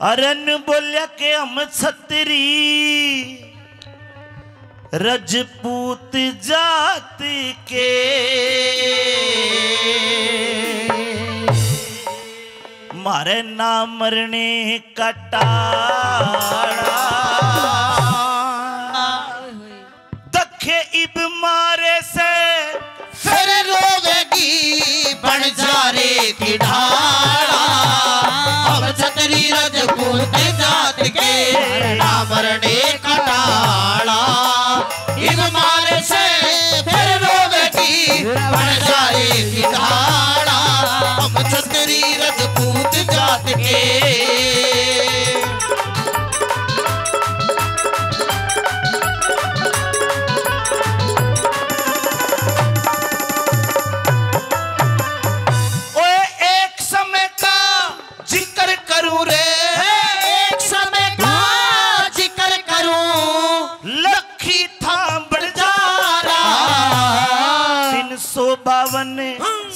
अरन बोलिया के हम छतरी। रजपूत जाति के। मारे ना मरने कटाड़ा के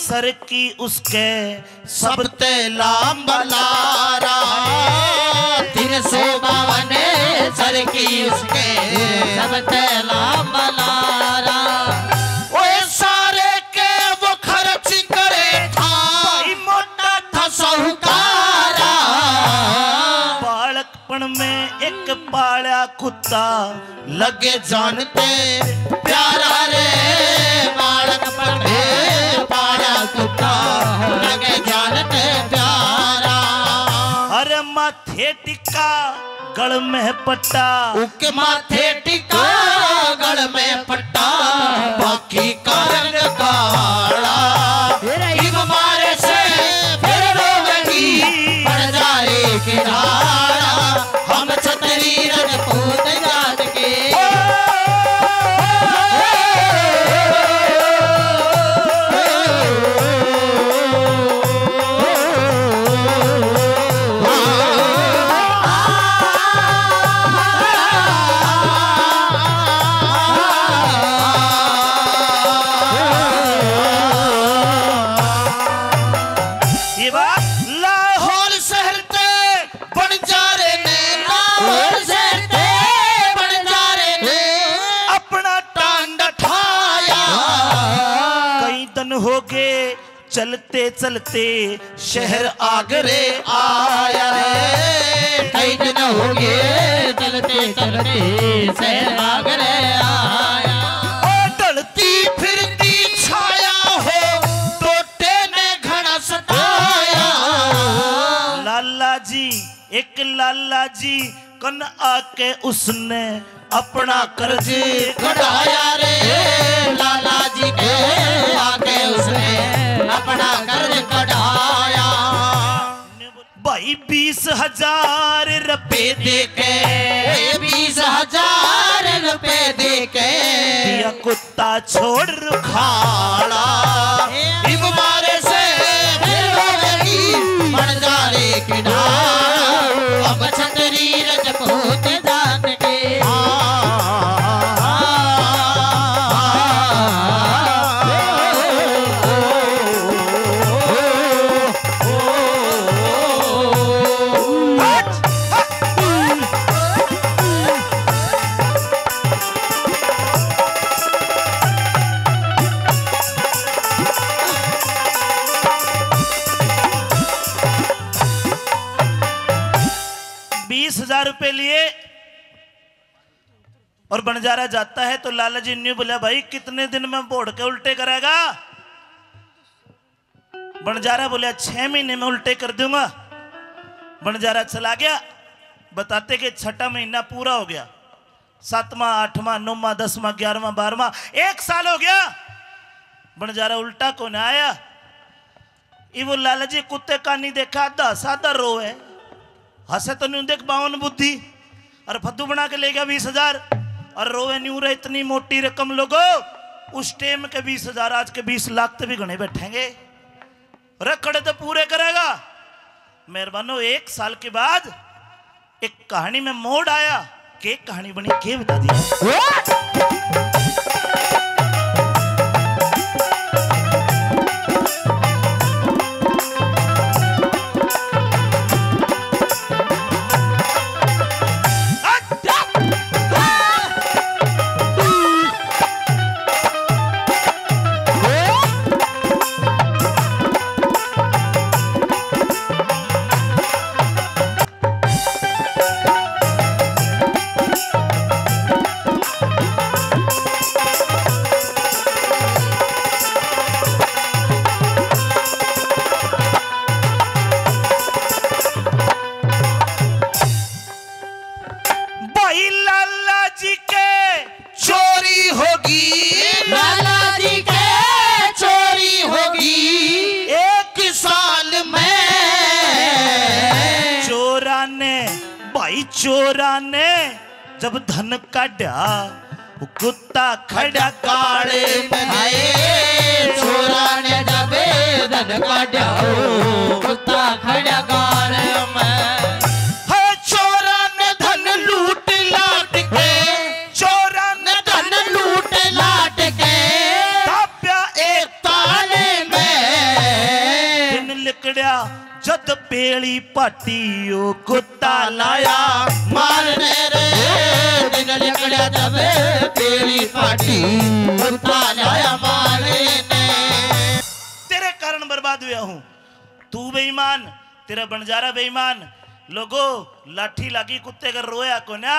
सर की उसके सब तेलाम बलारा तीन सौ बावन सर की उसके सब तेलाम बलारा ओए सारे के वो खर्च करे था। मोटा था साहूकारा। बालकपन में एक पाला कुत्ता। लगे जानते प्यारा रे बालक पढ़े कुत्ता लगे जानते प्यारा। अरे माथे टिक्का गल में पट्टा। उके माथे टिका गल में पट्टा। बाकी का चलते चलते शहर आगरे आया रे। कई दिन हो गए चलते चलते शहर आगरे आया। ओ ढलती फिरती छाया हो टोटे ने घना सताया। लाला जी एक लाला जी कन आके उसने अपना कर्ज कढ़ाया रे। लाला जी भाई बीस हज़ार रुपए दे के बीस हज़ार रुपए दे के कुत्ता छोड़ खाड़ा। रुपए लिए और बंजारा जाता है तो लाला जी ने बोला, भाई, कितने दिन में बोड़ के उल्टे करेगा? बंजारा बोला, छह महीने में उल्टे कर दूँगा। बंजारा चला गया। बताते कि छठा महीना पूरा हो गया। सातवां, आठवां, नौवां, दसवां, ग्यारहवां, बारहवां, एक साल हो गया। बंजारा उल्टा कौन आया? ये वो लाला जी कुत्ते का नहीं देखा, आधा साधा रो है। हंसे तो नहीं देख बावन बुद्धि। और फद्दू बना के ले गया बीस हज़ार। और रोवे नहीं रहे इतनी मोटी रकम लोगो। उस टाइम के बीस हज़ार, आज के बीस लाख तो भी घने बैठेंगे। रखड़े तो पूरे करेगा। मेहरबानो, एक साल के बाद एक कहानी में मोड़ आया के कहानी बनी के बता दिया चोरा ने जब धन काढ़ा, कुत्ता खड़ा काले हाय चोरा ने डबे धन काढ़ा, कुत्ता खड़ा काले में। जद पेली पाटी कुत्ता लाया मारने रे दिन लिकड़ा दबे तेरी पाटी कुत्ता लाया मारने। तेरे कारण बर्बाद हुआ हूँ। तू बेईमान, तेरा बंजारा बेईमान। लोगो, लाठी लागी कुत्ते का रोया को ना,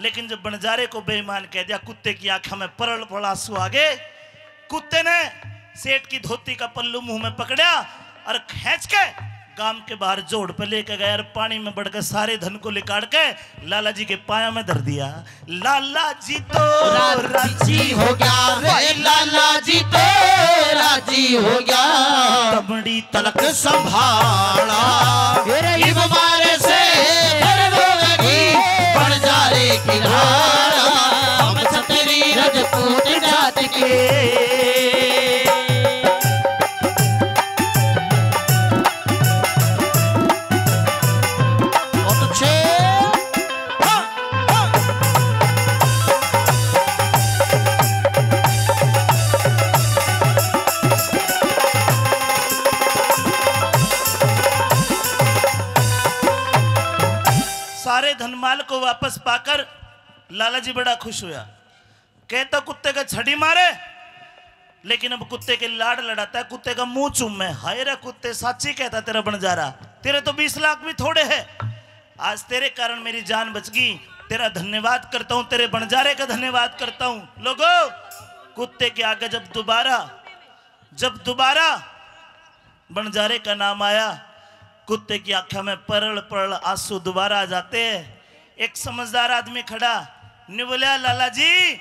लेकिन जब बंजारे को बेईमान कह दिया, कुत्ते की आँखों में परल पड़ा आँसू आगे कुत्ते ने सेठ की धोती का पल्लू मुँह में पकड़ा और खींच के गाँव के बाहर जोड़ पे लेके गया और पानी में बढ़कर सारे धन को लिकाड़ के लाला जी के पाया में धर दिया। लाला जी तो राज़ी हो गया रे। लाला जी तो राज़ी हो गया। तमड़ी तलक संभाला। इब मारे से बन जा रे किनारा हम रजपूत जात के सारे धनमाल को वापस पाकर लाला जी बड़ा खुश हुआ। कहता, कुत्ते का छड़ी मारे, लेकिन अब कुत्ते के लाड लड़ाता है, कुत्ते का मुँह चूमे हाय रे कुत्ते, साची कहता, तेरा बंजारा तेरे तो बीस लाख भी थोड़े है। आज तेरे कारण मेरी जान बच गई। तेरा धन्यवाद करता हूँ, तेरे बंजारे का धन्यवाद करता हूँ। लोगो, कुत्ते के आगे जब दोबारा जब दोबारा बंजारे का नाम आया कुत्ते की आँखों में परल परल आँसू दोबारा आ जाते एक समझदार आदमी खड़ा ने बोला लाला जी,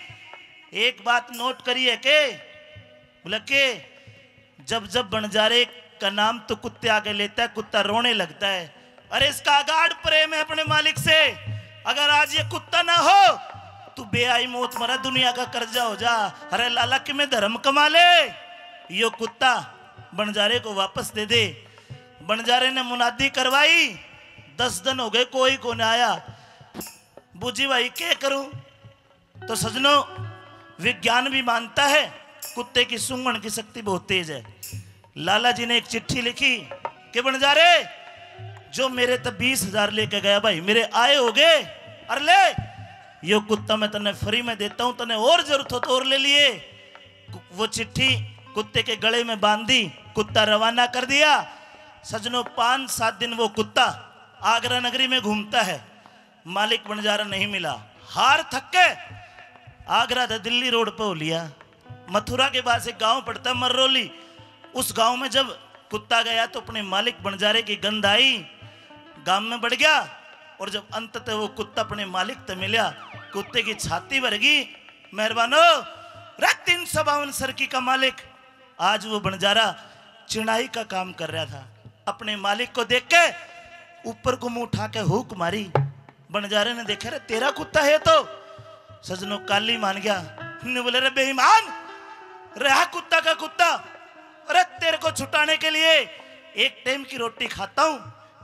एक बात नोट करिए के? बोला, के? जब जब बंजारे का नाम तो कुत्ते आगे लेता है, कुत्ता रोने लगता है। अरे, इसका अगाढ़ प्रेम है अपने मालिक से। अगर आज ये कुत्ता ना हो, तू बेआई मौत मरा दुनिया का कर्जा हो जा। अरे, लाला, कि मैं धर्म कमा ले? यो कुत्ता बंजारे को वापस दे दे। बंजारे ने मुनादी करवाई। दस दिन हो गए, कोई को नहीं आया। बूझी भाई, क्या करूँ? तो सजनों, विज्ञान भी मानता है, कुत्ते की सूंघण की शक्ति बहुत तेज है। लाला जी ने एक चिट्ठी लिखी कि बंजारे जो मेरे तब बीस हज़ार लेके गया भाई, मेरे आए हो गए? अरे ले, यो कुत्ता मैं तने फ्री में देता हूँ तने और ज़रूरत हो तो और ले लिए। वो चिट्ठी कुत्ते के गले में बाँध दी कुत्ता रवाना कर दिया। सजनों पाँच सात दिन वो कुत्ता आगरा नगरी में घूमता है। मालिक बंजारा नहीं मिला। हार थक के आगरा था दिल्ली रोड पर हो लिया मथुरा के पास एक गाँव पड़ता मर्रोली। उस गाँव में जब कुत्ता गया तो अपने मालिक बंजारे की गंध आई। गाँव में बढ़ गया और जब अंततः वो कुत्ता अपने मालिक से मिला, कुत्ते की छाती भर गई। मेहरबानो रे तीन सौ बावन सरकी का मालिक। आज वो बंजारा चिड़ाई का काम कर रहा था। अपने मालिक को देख के ऊपर को मुँह उठा के हुक मारी। बंजारे ने देखा रे तेरा कुत्ता है तो। सजनों काली मान गया। ने बोले रे बेईमान रहा कुत्ता का कुत्ता। अरे, तेरे को छुटाने के लिए एक टाइम की रोटी खाता हूँ,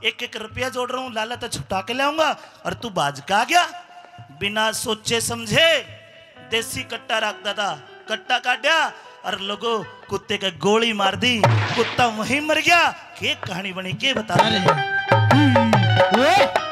एक एक रुपया जोड़ रहा हूँ लाला तो छुटा के लाऊँगा और तू बाज का गया। बिना सोचे समझे देसी कट्टा रख दादा, कट्टा काटा और लोगो, कुत्ते का गोली मार दी, कुत्ता वहीं मर गया। के कहानी बनी के बता रहे काय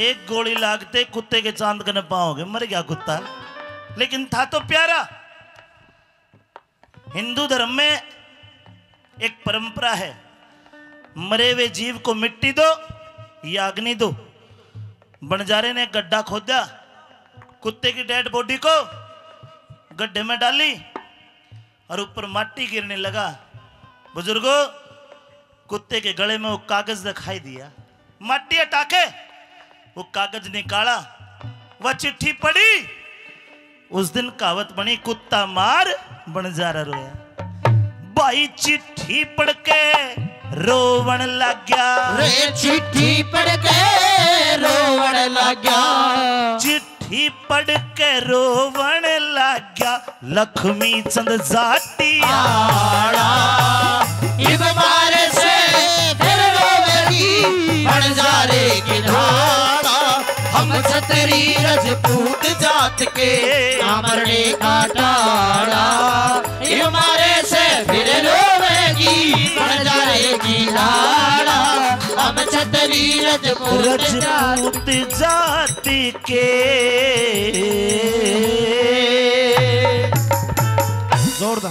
एक गोली लागते कुत्ते के चाँद कने पाओगे, मर गया कुत्ता। लेकिन था तो प्यारा। हिंदू धर्म में एक परंपरा है, मरे हुए जीव को मिट्टी दो या अग्नि दो। बनजारे ने गड्ढा खोदा, कुत्ते की डेड बॉडी को गड्ढे में डाली और ऊपर माटी गिरने लगा। बुज़ुर्गों कुत्ते के गले में वो कागज़ दिखाई दिया। माटी हटा के वो कागज़ निकाला। वह चिट्ठी पड़ी उस दिन कहावत बनी कुत्ता मार बनजारा रोया। भाई चिट्ठी पढ़ के रोवन लग गया रे चिट्ठी पढ़ के रोवण लग्या। चिट्ठी पढ़ के रोवन लग गया लक्ष्मी चंद जाटी रजपूत जात के। मरने का टाड़ा इब मारे से फिर रोवेगी। बंजारे की ढाड़ा हम छतरी रजपूत जाति के। जोरदार।